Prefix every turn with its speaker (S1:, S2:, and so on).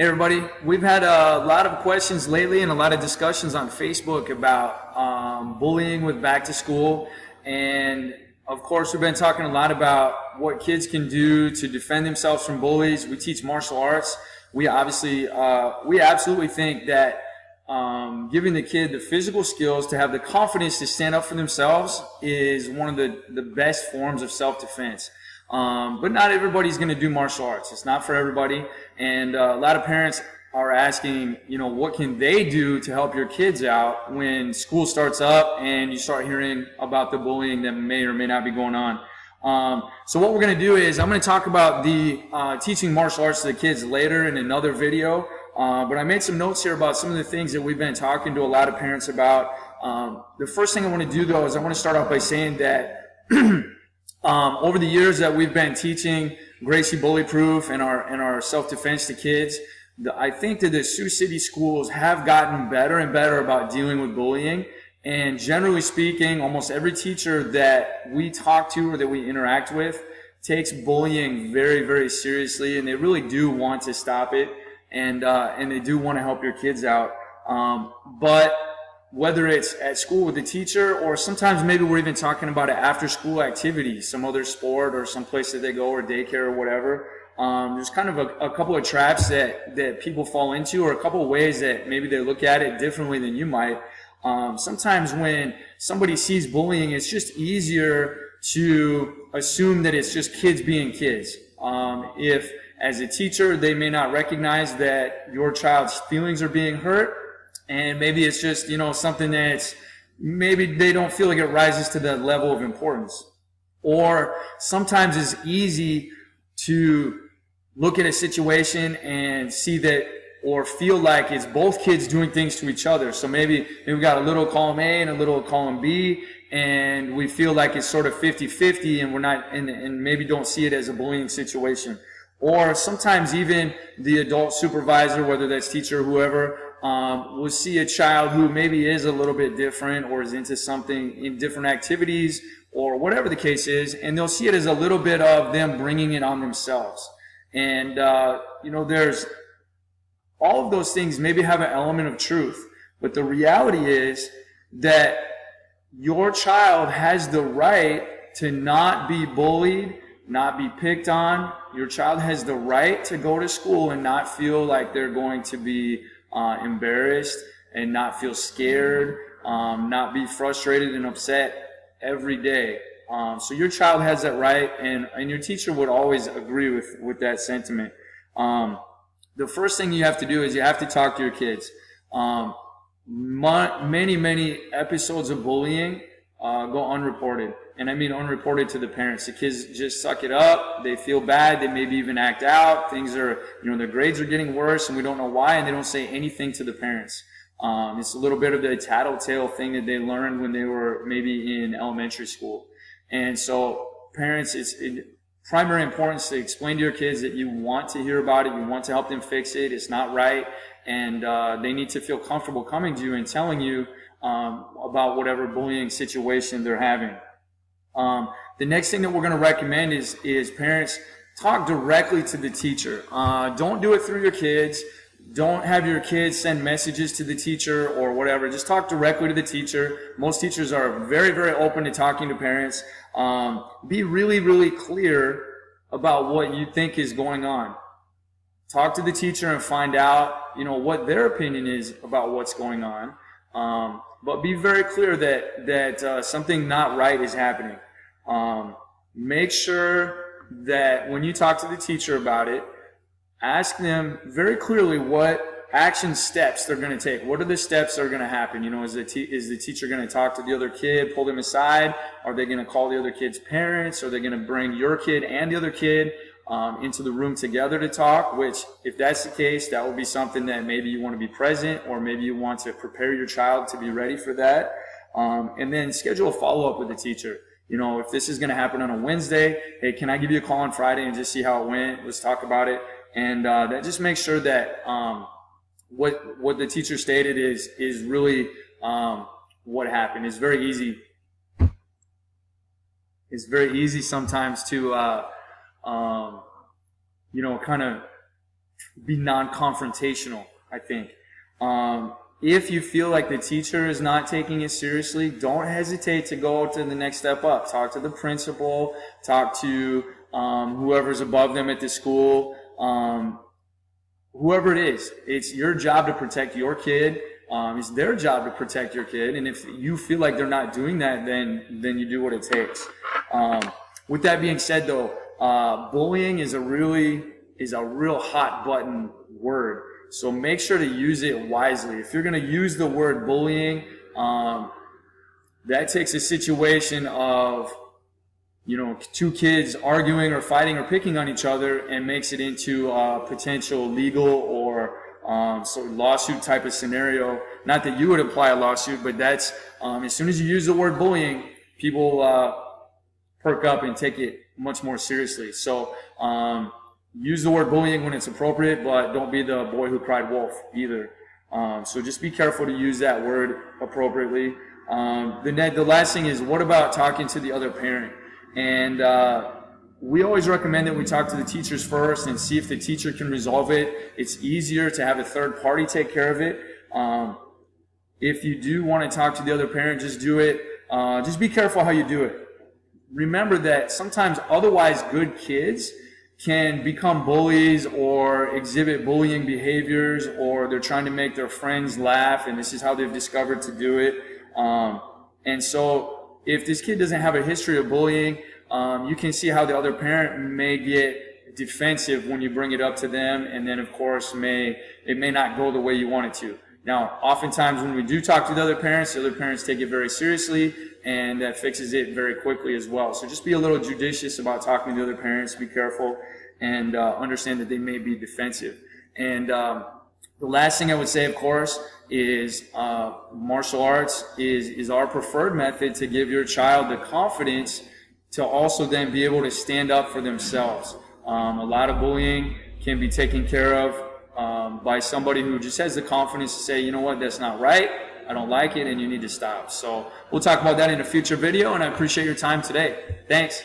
S1: Everybody, we've had a lot of questions lately and a lot of discussions on Facebook about um, bullying with back to school. And of course, we've been talking a lot about what kids can do to defend themselves from bullies. We teach martial arts. We obviously, uh, we absolutely think that um, giving the kid the physical skills to have the confidence to stand up for themselves is one of the, the best forms of self-defense. Um, but not everybody's going to do martial arts. It's not for everybody. And uh, a lot of parents are asking, you know, what can they do to help your kids out when school starts up and you start hearing about the bullying that may or may not be going on. Um, so what we're going to do is I'm going to talk about the uh, teaching martial arts to the kids later in another video. Uh, but I made some notes here about some of the things that we've been talking to a lot of parents about. Um, the first thing I want to do though is I want to start off by saying that Um, over the years that we've been teaching Gracie Bully Proof and our and our self defense to kids, the, I think that the Sioux City schools have gotten better and better about dealing with bullying. And generally speaking, almost every teacher that we talk to or that we interact with takes bullying very, very seriously, and they really do want to stop it, and uh, and they do want to help your kids out. Um, but whether it's at school with the teacher or sometimes maybe we're even talking about an after school activity, some other sport or some place that they go or daycare or whatever. Um, there's kind of a, a, couple of traps that, that people fall into or a couple of ways that maybe they look at it differently than you might. Um, sometimes when somebody sees bullying, it's just easier to assume that it's just kids being kids. Um, if as a teacher, they may not recognize that your child's feelings are being hurt, and maybe it's just you know something that's maybe they don't feel like it rises to that level of importance. Or sometimes it's easy to look at a situation and see that or feel like it's both kids doing things to each other. So maybe, maybe we got a little column a and a little column b and we feel like it's sort of 50-50 and we're not and, and maybe don't see it as a bullying situation. Or sometimes even the adult supervisor whether that's teacher or whoever um, will see a child who maybe is a little bit different or is into something in different activities or whatever the case is, and they'll see it as a little bit of them bringing it on themselves. And, uh, you know, there's all of those things maybe have an element of truth, but the reality is that your child has the right to not be bullied, not be picked on. Your child has the right to go to school and not feel like they're going to be uh, embarrassed and not feel scared, um, not be frustrated and upset every day. Um, so your child has that right, and, and your teacher would always agree with, with that sentiment. Um, the first thing you have to do is you have to talk to your kids. Um, many, many episodes of bullying uh, go unreported. And I mean unreported to the parents. The kids just suck it up. They feel bad. They maybe even act out. Things are, you know, their grades are getting worse and we don't know why and they don't say anything to the parents. Um, it's a little bit of the tattletale thing that they learned when they were maybe in elementary school. And so parents, it's it, primary importance to explain to your kids that you want to hear about it. You want to help them fix it. It's not right. And, uh, they need to feel comfortable coming to you and telling you, um, about whatever bullying situation they're having. Um, the next thing that we're going to recommend is is parents talk directly to the teacher. Uh, don't do it through your kids. Don't have your kids send messages to the teacher or whatever. Just talk directly to the teacher. Most teachers are very, very open to talking to parents. Um, be really, really clear about what you think is going on. Talk to the teacher and find out, you know, what their opinion is about what's going on. Um, but be very clear that that uh, something not right is happening. Um, make sure that when you talk to the teacher about it, ask them very clearly what action steps they're going to take. What are the steps that are going to happen? You know, is the, te- is the teacher going to talk to the other kid, pull them aside? Are they going to call the other kid's parents? Are they going to bring your kid and the other kid um, into the room together to talk, which if that's the case, that will be something that maybe you want to be present or maybe you want to prepare your child to be ready for that. Um, and then schedule a follow up with the teacher. You know, if this is going to happen on a Wednesday, hey, can I give you a call on Friday and just see how it went? Let's talk about it. And uh, that just makes sure that um, what what the teacher stated is is really um, what happened. It's very easy. It's very easy sometimes to uh, um, you know, kind of be non-confrontational. I think. Um, if you feel like the teacher is not taking it seriously, don't hesitate to go to the next step up. Talk to the principal, talk to um, whoever's above them at the school, um, whoever it is. It's your job to protect your kid. Um, it's their job to protect your kid, and if you feel like they're not doing that, then then you do what it takes. Um, with that being said, though, uh, bullying is a really is a real hot button word. So make sure to use it wisely. If you're going to use the word bullying, um, that takes a situation of, you know, two kids arguing or fighting or picking on each other and makes it into a potential legal or um, lawsuit type of scenario. Not that you would apply a lawsuit, but that's um, as soon as you use the word bullying, people uh, perk up and take it much more seriously. So um, use the word bullying when it's appropriate, but don't be the boy who cried wolf either. Um, so just be careful to use that word appropriately. Um, the, the last thing is, what about talking to the other parent? And uh, we always recommend that we talk to the teachers first and see if the teacher can resolve it. It's easier to have a third party take care of it. Um, if you do want to talk to the other parent, just do it. Uh, just be careful how you do it. Remember that sometimes otherwise good kids can become bullies or exhibit bullying behaviors or they're trying to make their friends laugh and this is how they've discovered to do it. Um, and so if this kid doesn't have a history of bullying, um, you can see how the other parent may get defensive when you bring it up to them and then of course may it may not go the way you want it to. Now, oftentimes when we do talk to the other parents, the other parents take it very seriously and that fixes it very quickly as well. So just be a little judicious about talking to the other parents, be careful, and uh, understand that they may be defensive. And um, the last thing I would say, of course, is uh, martial arts is, is our preferred method to give your child the confidence to also then be able to stand up for themselves. Um, a lot of bullying can be taken care of um, by somebody who just has the confidence to say, you know what, that's not right. I don't like it and you need to stop. So we'll talk about that in a future video and I appreciate your time today. Thanks.